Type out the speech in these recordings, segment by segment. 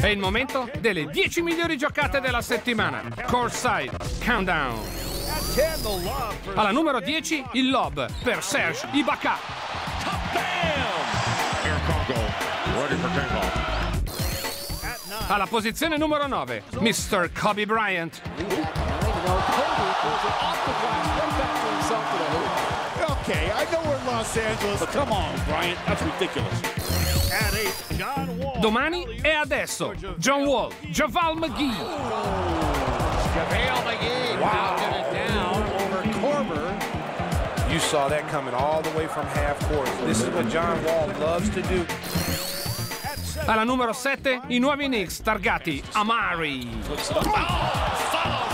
È il momento delle 10 migliori giocate della settimana. Courtside Countdown. Alla numero 10 il lob per Serge Ibaka. Alla posizione numero 9 Mr. Kobe Bryant. Okay, I know we're Los Angeles, but come on, Bryant, that's ridiculous. Domani e adesso John Wall, Javal McGee. JaVale McGee pounded it down over Korver. You saw that coming all the way from half court. This is what John Wall loves to do. Alla numero 7 i nuovi Knicks targati Amari. Foul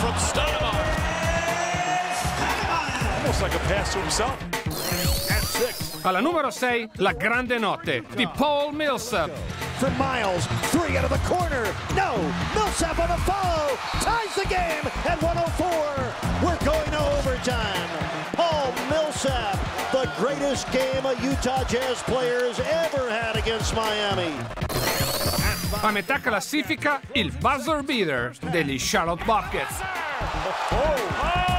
Alla numero 6 la grande notte di Paul Millsap. for Miles. Three out of the corner. No. Millsap on a follow. Ties the game at 104. We're going to overtime. Paul Millsap, the greatest game a Utah Jazz players ever had against Miami. A metà classifica il buzzer beater degli Charlotte Buckets. Oh boy,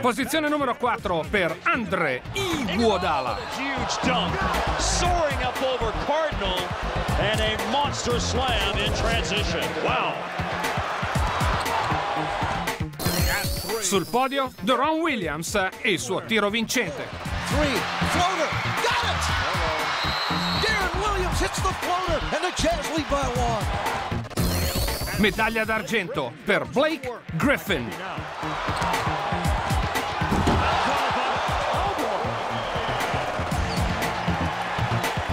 Posizione numero 4 per Andre Iguodala. huge dunk, soaring up over Cardinal, and a monster slam in transition. Wow. At three, Sul podio Deron Williams e il suo tiro vincente. Three. Floater. Got it. Darren Williams hits the floater, and the Jazz lead by one. Medaglia d'argento per Blake Griffin.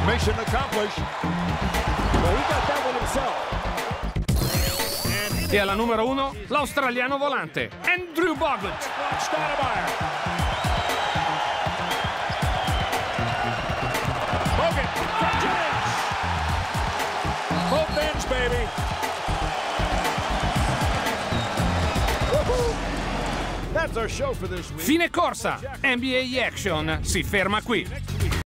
Mission accomplished. Well, he got that one himself. E alla numero 1 l'australiano volante Andrew Bogut. Jennings. Both ends, baby. Week. Fine corsa. NBA Action si ferma qui.